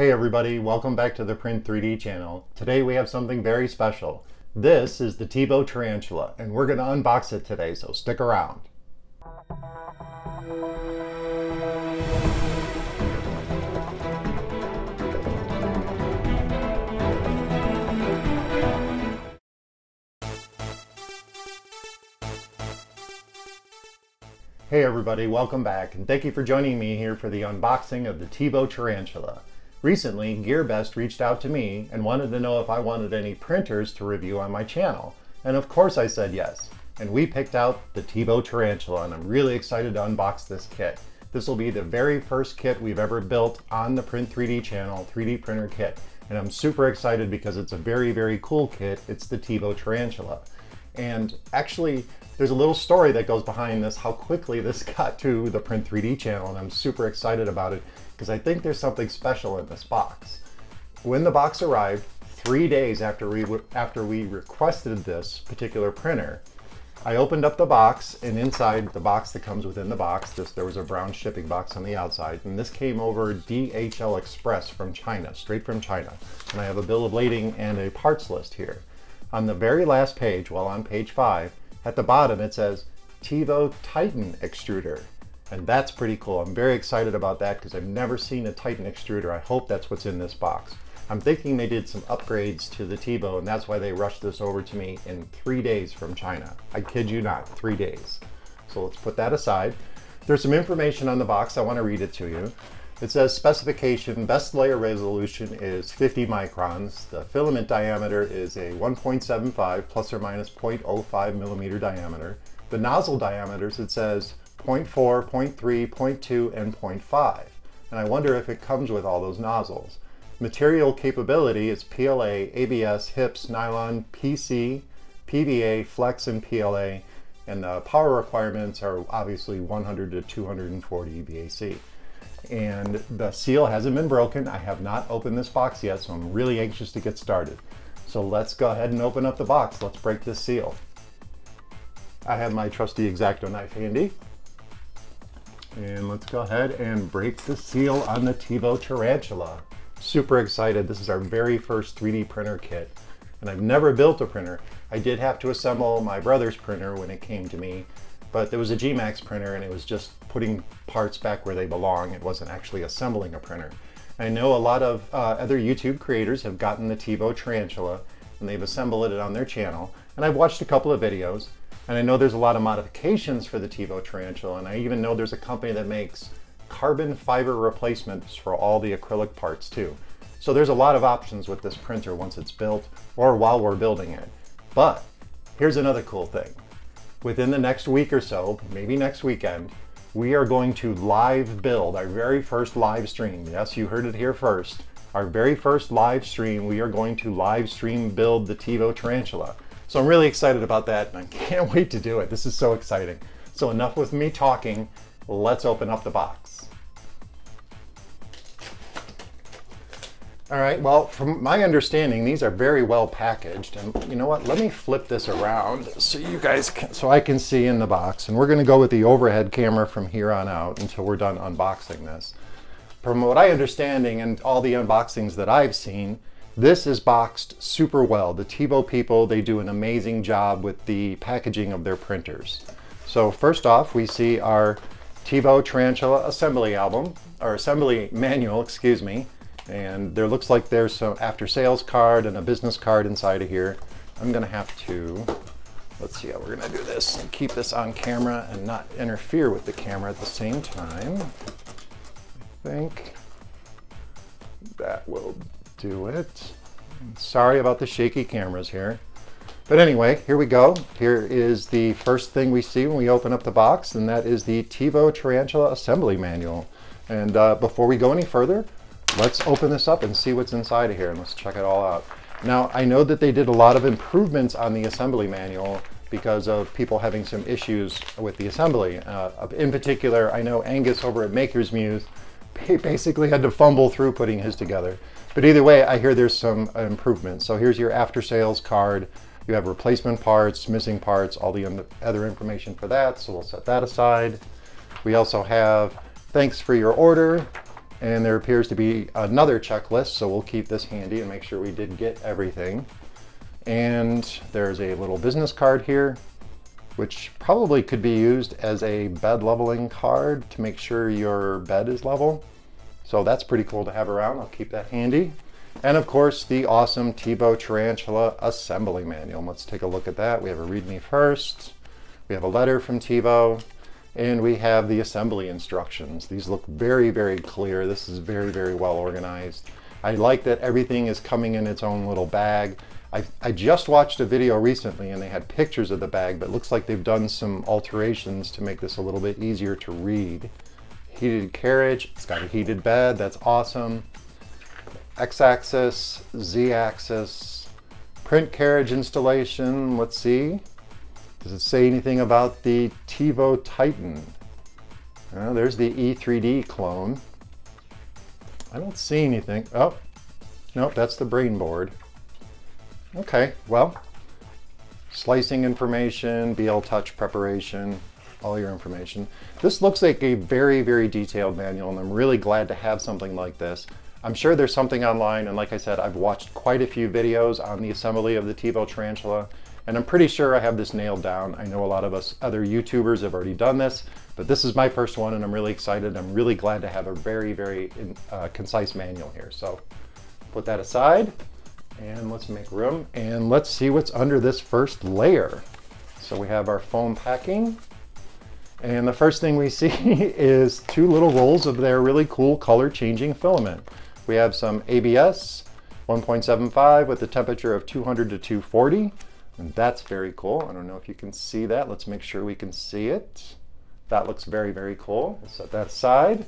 Hey everybody, welcome back to the Print 3D channel. Today we have something very special. This is the Tevo Tarantula, and we're going to unbox it today, so stick around. Hey everybody, welcome back, and thank you for joining me here for the unboxing of the Tevo Tarantula. Recently, GearBest reached out to me and wanted to know if I wanted any printers to review on my channel. And of course I said yes. And we picked out the Tevo Tarantula, and I'm really excited to unbox this kit. This will be the very first kit we've ever built on the Print 3D channel, 3D printer kit. And I'm super excited because it's a very, very cool kit. It's the Tevo Tarantula. And actually, there's a little story that goes behind this, how quickly this got to the Print 3D channel, and I'm super excited about it because I think there's something special in this box. When the box arrived, three days after we, after we requested this particular printer, I opened up the box, and inside the box that comes within the box, this, there was a brown shipping box on the outside, and this came over DHL Express from China, straight from China. And I have a bill of lading and a parts list here. On the very last page, well on page five, at the bottom it says Tevo Titan extruder. And that's pretty cool. I'm very excited about that because I've never seen a Titan extruder. I hope that's what's in this box. I'm thinking they did some upgrades to the Tevo and that's why they rushed this over to me in three days from China. I kid you not, three days. So let's put that aside. There's some information on the box. I want to read it to you. It says specification, best layer resolution is 50 microns. The filament diameter is a 1.75 plus or minus 0.05 millimeter diameter. The nozzle diameters, it says 0.4, 0.3, 0.2, and 0.5. And I wonder if it comes with all those nozzles. Material capability is PLA, ABS, HIPS, nylon, PC, PVA, flex, and PLA. And the power requirements are obviously 100 to 240 VAC and the seal hasn't been broken. I have not opened this box yet, so I'm really anxious to get started. So let's go ahead and open up the box. Let's break this seal. I have my trusty X-Acto knife handy. And let's go ahead and break the seal on the Tevo Tarantula. Super excited. This is our very first 3D printer kit. And I've never built a printer. I did have to assemble my brother's printer when it came to me but there was a Gmax printer and it was just putting parts back where they belong. It wasn't actually assembling a printer. I know a lot of uh, other YouTube creators have gotten the Tevo Tarantula and they've assembled it on their channel. And I've watched a couple of videos and I know there's a lot of modifications for the Tevo Tarantula and I even know there's a company that makes carbon fiber replacements for all the acrylic parts too. So there's a lot of options with this printer once it's built or while we're building it. But here's another cool thing within the next week or so, maybe next weekend, we are going to live build our very first live stream. Yes, you heard it here first. Our very first live stream, we are going to live stream build the Tevo Tarantula. So I'm really excited about that and I can't wait to do it. This is so exciting. So enough with me talking, let's open up the box. All right, well, from my understanding, these are very well packaged. And you know what, let me flip this around so you guys can, so I can see in the box. And we're gonna go with the overhead camera from here on out until we're done unboxing this. From what I understanding and all the unboxings that I've seen, this is boxed super well. The Tevo people, they do an amazing job with the packaging of their printers. So first off, we see our Tevo Tarantula assembly album, or assembly manual, excuse me. And there looks like there's some after sales card and a business card inside of here. I'm gonna have to, let's see how we're gonna do this and keep this on camera and not interfere with the camera at the same time. I think that will do it. Sorry about the shaky cameras here. But anyway, here we go. Here is the first thing we see when we open up the box, and that is the Tevo Tarantula Assembly Manual. And uh, before we go any further, let's open this up and see what's inside of here and let's check it all out. Now, I know that they did a lot of improvements on the assembly manual because of people having some issues with the assembly. Uh, in particular, I know Angus over at Maker's Muse basically had to fumble through putting his together. But either way, I hear there's some improvements. So here's your after sales card. You have replacement parts, missing parts, all the other information for that. So we'll set that aside. We also have thanks for your order And there appears to be another checklist, so we'll keep this handy and make sure we did get everything. And there's a little business card here, which probably could be used as a bed leveling card to make sure your bed is level. So that's pretty cool to have around. I'll keep that handy. And of course, the awesome Tevo Tarantula assembly manual. Let's take a look at that. We have a README first. We have a letter from Tevo and we have the assembly instructions. These look very, very clear. This is very, very well organized. I like that everything is coming in its own little bag. I, I just watched a video recently and they had pictures of the bag, but it looks like they've done some alterations to make this a little bit easier to read. Heated carriage, it's got a heated bed, that's awesome. X-axis, Z-axis, print carriage installation, let's see. Does it say anything about the Tevo Titan? Well, there's the E3D clone. I don't see anything. Oh, nope, that's the brain board. Okay, well, slicing information, BL Touch preparation, all your information. This looks like a very, very detailed manual, and I'm really glad to have something like this. I'm sure there's something online, and like I said, I've watched quite a few videos on the assembly of the Tevo Tarantula, and I'm pretty sure I have this nailed down. I know a lot of us other YouTubers have already done this, but this is my first one and I'm really excited. I'm really glad to have a very, very uh, concise manual here. So put that aside and let's make room and let's see what's under this first layer. So we have our foam packing and the first thing we see is two little rolls of their really cool color changing filament. We have some ABS 1.75 with a temperature of 200 to 240. And that's very cool. I don't know if you can see that. Let's make sure we can see it. That looks very, very cool. Let's set that aside.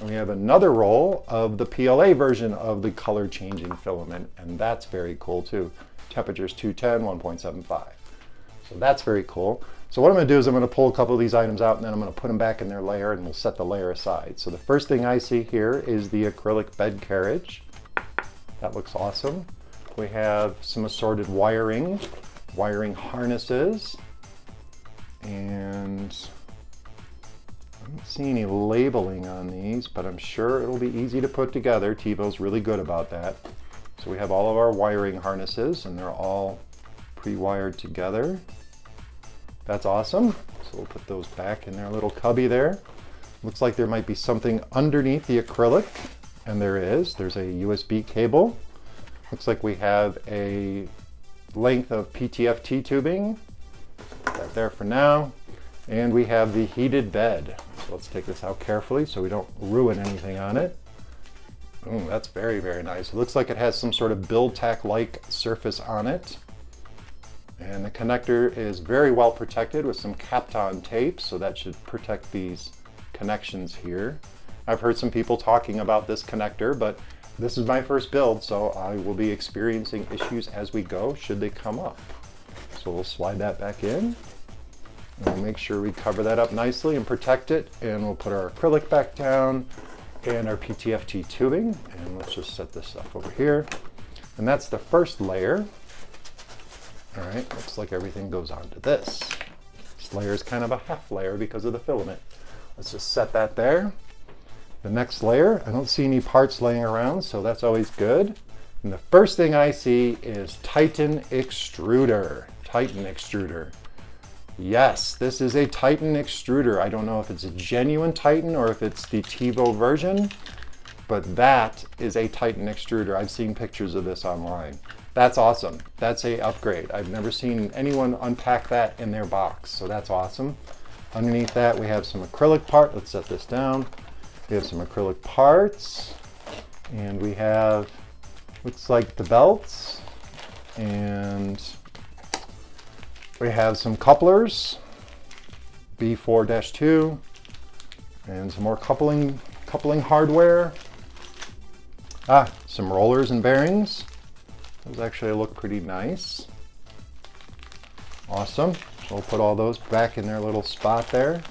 And we have another roll of the PLA version of the color changing filament. And that's very cool too. Temperatures 210, 1.75. So that's very cool. So what I'm gonna do is I'm gonna pull a couple of these items out and then I'm gonna put them back in their layer and we'll set the layer aside. So the first thing I see here is the acrylic bed carriage. That looks awesome. We have some assorted wiring wiring harnesses and I don't see any labeling on these, but I'm sure it'll be easy to put together. Tevo's really good about that. So we have all of our wiring harnesses and they're all pre-wired together. That's awesome. So we'll put those back in their little cubby there. Looks like there might be something underneath the acrylic, and there is. There's a USB cable. Looks like we have a length of PTFT tubing. That there for now. And we have the heated bed. So let's take this out carefully so we don't ruin anything on it. Ooh, that's very, very nice. It looks like it has some sort of Buildtak-like surface on it. And the connector is very well protected with some Kapton tape, so that should protect these connections here. I've heard some people talking about this connector, but this is my first build, so I will be experiencing issues as we go, should they come up. So we'll slide that back in. And we'll make sure we cover that up nicely and protect it. And we'll put our acrylic back down and our PTFT tubing. And let's just set this stuff over here. And that's the first layer. All right, looks like everything goes onto this. This layer is kind of a half layer because of the filament. Let's just set that there. The next layer, I don't see any parts laying around, so that's always good. And the first thing I see is Titan Extruder. Titan Extruder. Yes, this is a Titan extruder. I don't know if it's a genuine Titan or if it's the Tevo version, but that is a Titan extruder. I've seen pictures of this online. That's awesome. That's a upgrade. I've never seen anyone unpack that in their box, so that's awesome. Underneath that, we have some acrylic part. Let's set this down. We have some acrylic parts and we have, looks like the belts and we have some couplers, B4-2 and some more coupling, coupling hardware. Ah, some rollers and bearings. Those actually look pretty nice. Awesome. So we'll put all those back in their little spot there.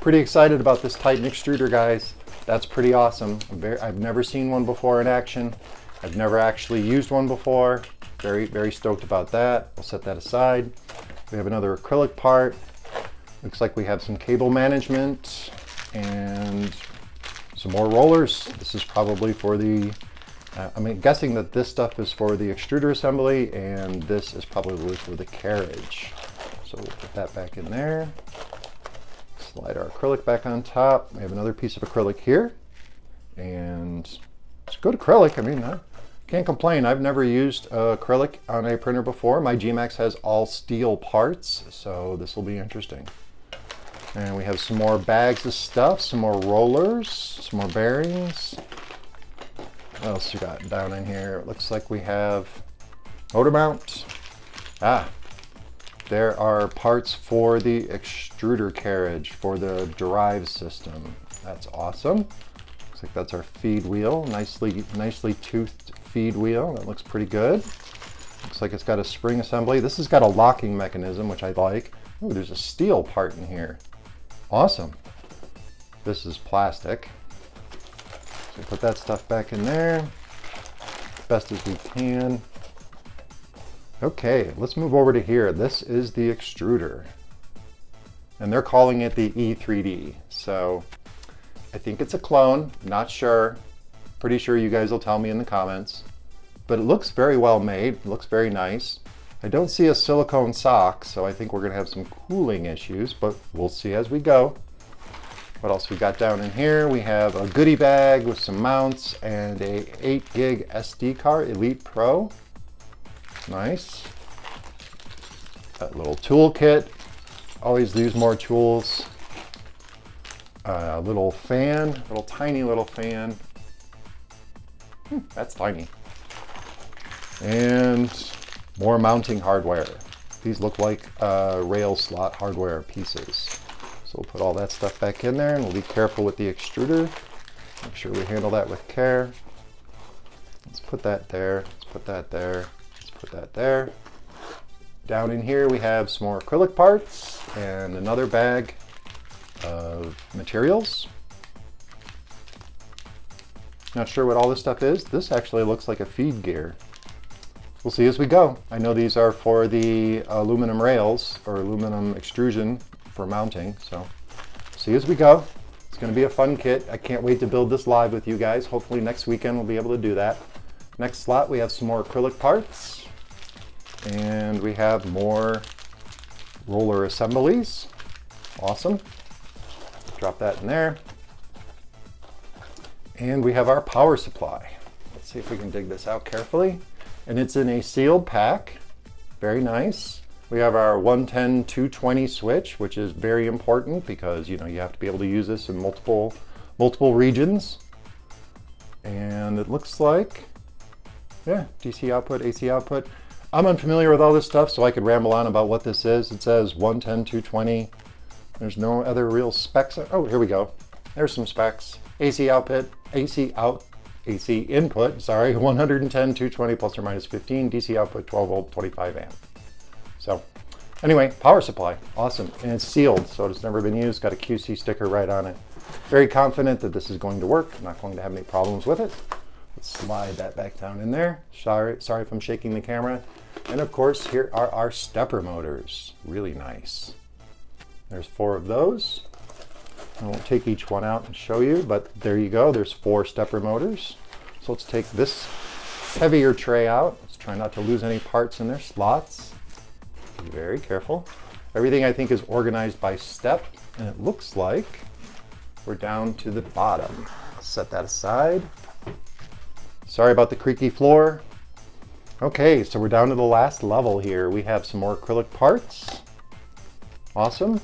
Pretty excited about this Titan extruder, guys that's pretty awesome. I've never seen one before in action. I've never actually used one before. Very, very stoked about that. We'll set that aside. We have another acrylic part. Looks like we have some cable management and Some more rollers. This is probably for the, uh, I'm guessing that this stuff is for the extruder assembly and this is probably for the carriage. So we'll put that back in there. Slide our acrylic back on top. We have another piece of acrylic here. And it's good acrylic. I mean, I can't complain. I've never used acrylic on a printer before. My G-Max has all steel parts, so this will be interesting. And we have some more bags of stuff, some more rollers, some more bearings. What else you got down in here? It looks like we have motor mount. Ah, there are parts for the extruder carriage for the drive system. That's awesome. Looks like that's our feed wheel. Nicely, nicely toothed feed wheel. That looks pretty good. Looks like it's got a spring assembly. This has got a locking mechanism, which I like. Oh, there's a steel part in here. Awesome. This is plastic. So put that stuff back in there best as we can. Okay, let's move over to here. This is the extruder. And they're calling it the E3D. So I think it's a clone, not sure. Pretty sure you guys will tell me in the comments. But it looks very well made, it looks very nice. I don't see a silicone sock, so I think we're gonna have some cooling issues, but we'll see as we go. What else we got down in here? We have a goodie bag with some mounts and a 8 gig SD card, Elite Pro. Nice. That little toolkit. Always use more tools. A little fan, little tiny little fan. Hmm, that's tiny. And more mounting hardware. These look like uh, rail slot hardware pieces. So we'll put all that stuff back in there and we'll be careful with the extruder. Make sure we handle that with care. Let's put that there, let's put that there, put that there. Down in here we have some more acrylic parts and another bag of materials. Not sure what all this stuff is. This actually looks like a feed gear. We'll see as we go. I know these are for the aluminum rails or aluminum extrusion for mounting, so see as we go. It's going to be a fun kit. I can't wait to build this live with you guys. Hopefully next weekend we'll be able to do that. Next slot we have some more acrylic parts and we have more roller assemblies. Awesome. Drop that in there. And we have our power supply. Let's see if we can dig this out carefully and it's in a sealed pack. Very nice. We have our 110 220 switch, which is very important because you know you have to be able to use this in multiple multiple regions. And it looks like, yeah, DC output, AC output. I'm unfamiliar with all this stuff, so I could ramble on about what this is. It says 110 220. There's no other real specs. Oh, here we go. There's some specs. AC output, AC out, AC input, sorry, 110, 220 plus or minus 15, DC output 12 volt, 25 amp. So anyway, power supply, awesome. And it's sealed, so it's never been used, got a QC sticker right on it. Very confident that this is going to work, I'm not going to have any problems with it. Let's slide that back down in there. Sorry, sorry if I'm shaking the camera. And of course, here are our stepper motors, really nice. There's four of those. I won't take each one out and show you, but there you go. There's four stepper motors. So let's take this heavier tray out. Let's try not to lose any parts in their slots. Be very careful. Everything I think is organized by step, and it looks like we're down to the bottom. Set that aside. Sorry about the creaky floor. Okay, so we're down to the last level here. We have some more acrylic parts. Awesome.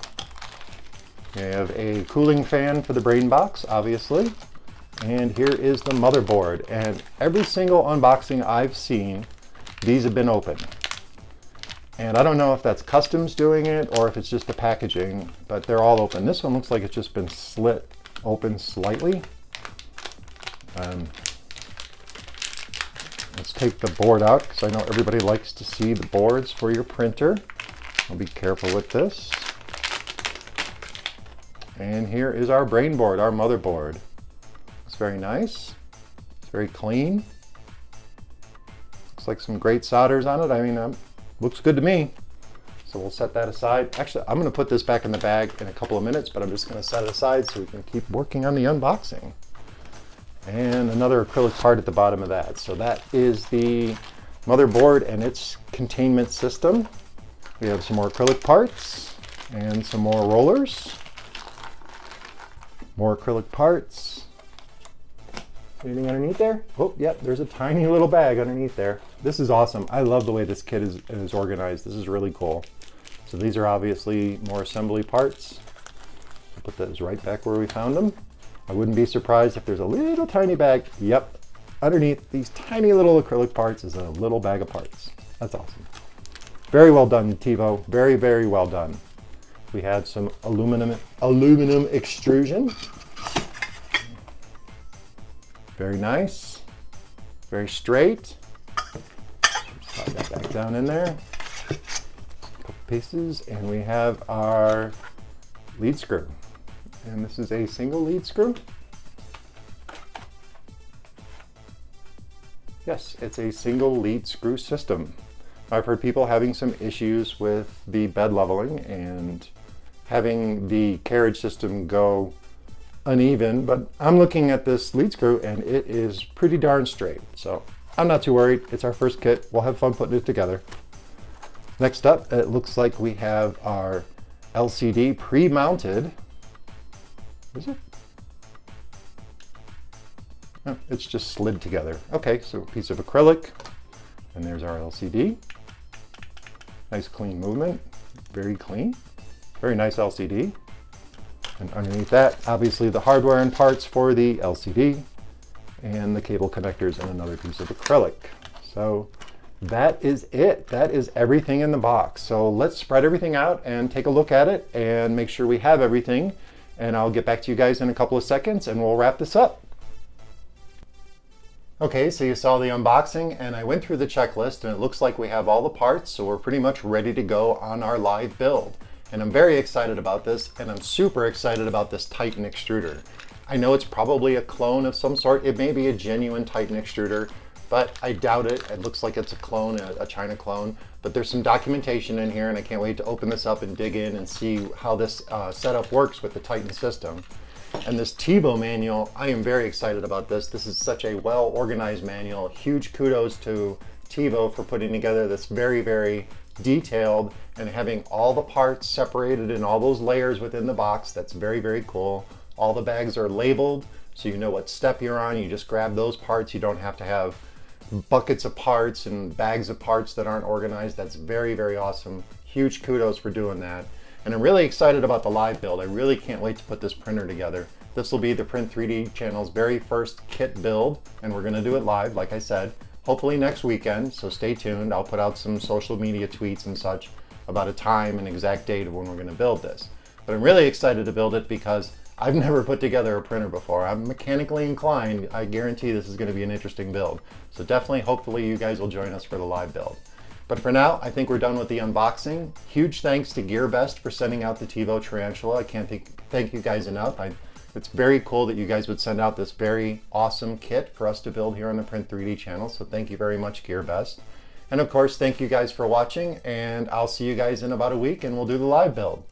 We have a cooling fan for the brain box, obviously. And here is the motherboard. And every single unboxing I've seen, these have been open. And I don't know if that's customs doing it or if it's just the packaging, but they're all open. This one looks like it's just been slit open slightly. Um, let's take the board out because I know everybody likes to see the boards for your printer. I'll be careful with this. And here is our brain board, our motherboard. It's very nice. It's very clean. Looks like some great solders on it. I mean, um, looks good to me. So we'll set that aside. Actually, I'm going to put this back in the bag in a couple of minutes, but I'm just going to set it aside so we can keep working on the unboxing. And another acrylic part at the bottom of that. So that is the motherboard and its containment system. We have some more acrylic parts and some more rollers. More acrylic parts. Anything underneath there? Oh, yep, there's a tiny little bag underneath there. This is awesome. I love the way this kit is, is organized. This is really cool. So these are obviously more assembly parts. Put those right back where we found them. I wouldn't be surprised if there's a little tiny bag. Yep, underneath these tiny little acrylic parts is a little bag of parts. That's awesome. Very well done, Tevo. Very, very well done. We had some aluminum, aluminum extrusion. Very nice. Very straight. Slide that back down in there. Couple pieces, and we have our lead screw. And this is a single lead screw. Yes, it's a single lead screw system. I've heard people having some issues with the bed leveling and having the carriage system go uneven, but I'm looking at this lead screw and it is pretty darn straight. So I'm not too worried. It's our first kit. We'll have fun putting it together. Next up, it looks like we have our LCD pre-mounted. Is it? Oh, it's just slid together. Okay, so a piece of acrylic, and there's our LCD. Nice clean movement, very clean. Very nice LCD. And underneath that, obviously the hardware and parts for the LCD and the cable connectors and another piece of acrylic. So that is it. That is everything in the box. So let's spread everything out and take a look at it and make sure we have everything. And I'll get back to you guys in a couple of seconds and we'll wrap this up. Okay, so you saw the unboxing and I went through the checklist and it looks like we have all the parts, so we're pretty much ready to go on our live build. And I'm very excited about this and I'm super excited about this Titan extruder. I know it's probably a clone of some sort. It may be a genuine Titan extruder, but I doubt it. It looks like it's a clone, a, China clone. But there's some documentation in here and I can't wait to open this up and dig in and see how this uh, setup works with the Titan system. And this Tevo manual, I am very excited about this. This is such a well-organized manual. Huge kudos to Tevo for putting together this very, very detailed and having all the parts separated in all those layers within the box. That's very, very cool. All the bags are labeled so you know what step you're on. You just grab those parts. You don't have to have buckets of parts and bags of parts that aren't organized. That's very, very awesome. Huge kudos for doing that. And I'm really excited about the live build. I really can't wait to put this printer together. This will be the Print 3D channel's very first kit build, and we're gonna do it live, like I said, hopefully next weekend, so stay tuned. I'll put out some social media tweets and such about a time and exact date of when we're gonna build this. But I'm really excited to build it because I've never put together a printer before. I'm mechanically inclined. I guarantee this is gonna be an interesting build. So definitely, hopefully you guys will join us for the live build. But for now, I think we're done with the unboxing. Huge thanks to GearBest for sending out the Tevo Tarantula. I can't thank you guys enough. I, it's very cool that you guys would send out this very awesome kit for us to build here on the Print 3D channel. So thank you very much, GearBest. And of course, thank you guys for watching, and I'll see you guys in about a week, and we'll do the live build.